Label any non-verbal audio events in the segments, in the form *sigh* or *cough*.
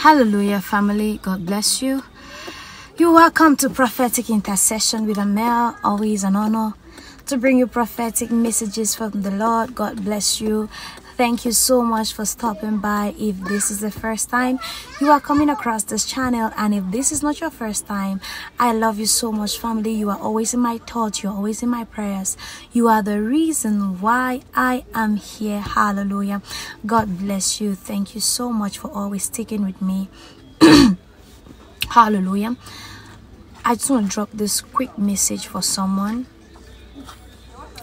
Hallelujah, family. God bless you. You're welcome to prophetic intercession with Armelle. Always an honor to bring you prophetic messages from the Lord. God bless you. Thank you so much for stopping by. If this is the first time you are coming across this channel, and if this is not your first time, I love you so much, family. You are always in my thoughts, you're always in my prayers. You are the reason why I am here. Hallelujah. God bless you. Thank you so much for always sticking with me. *coughs* Hallelujah. I just want to drop this quick message for someone.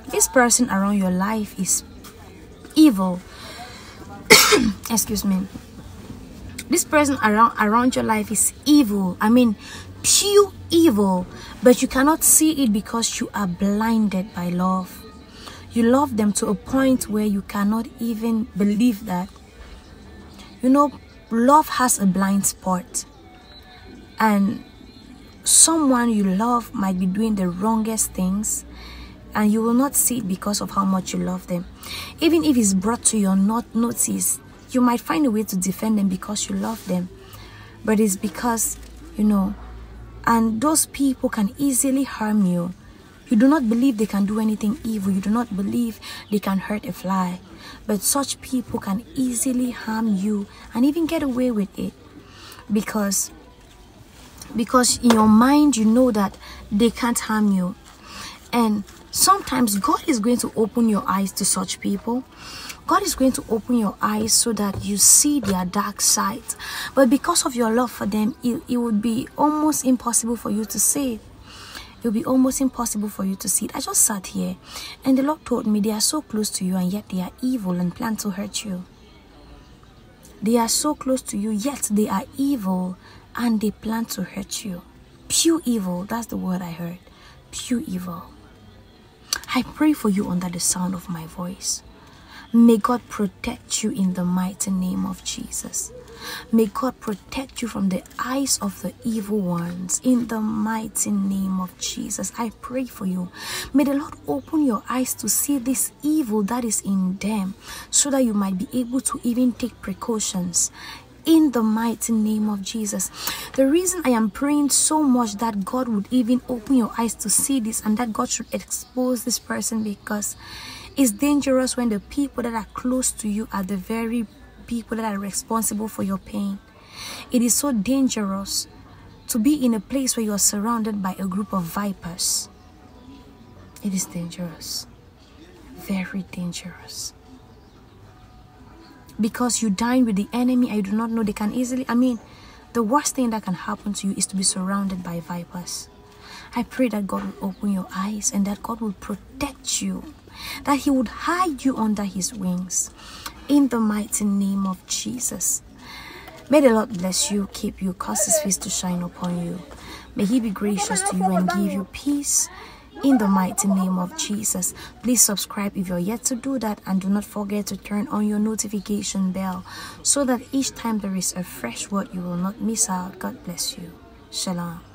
This person around your life is evil. *coughs* Excuse me. This person around around your life is evil. I mean pure evil. But you cannot see it because you are blinded by love. You love them to a point where you cannot even believe that. You know love has a blind spot. And someone you love might be doing the wrongest things and you will not see it because of how much you love them. Even if it's brought to your not notice, you might find a way to defend them because you love them. But it's because, you know, and those people can easily harm you. You do not believe they can do anything evil. You do not believe they can hurt a fly. But such people can easily harm you and even get away with it. Because because in your mind you know that they can't harm you. And Sometimes God is going to open your eyes to such people. God is going to open your eyes so that you see their dark side. But because of your love for them, it, it would be almost impossible for you to see it. It would be almost impossible for you to see it. I just sat here and the Lord told me they are so close to you and yet they are evil and plan to hurt you. They are so close to you, yet they are evil and they plan to hurt you. Pure evil, that's the word I heard. Pure evil. I pray for you under the sound of my voice. May God protect you in the mighty name of Jesus. May God protect you from the eyes of the evil ones in the mighty name of Jesus. I pray for you. May the Lord open your eyes to see this evil that is in them so that you might be able to even take precautions in the mighty name of Jesus. The reason I am praying so much that God would even open your eyes to see this and that God should expose this person because it's dangerous when the people that are close to you are the very people that are responsible for your pain. It is so dangerous to be in a place where you are surrounded by a group of vipers. It is dangerous. Very dangerous because you dine with the enemy I do not know they can easily I mean the worst thing that can happen to you is to be surrounded by vipers. I pray that God will open your eyes and that God will protect you that he would hide you under his wings. In the mighty name of Jesus. May the Lord bless you keep you cause his face to shine upon you. May he be gracious to you and give you peace in the mighty name of Jesus. Please subscribe if you're yet to do that and do not forget to turn on your notification bell so that each time there is a fresh word you will not miss out. God bless you. Shalom.